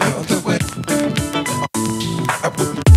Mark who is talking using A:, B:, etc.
A: other way. I wouldn't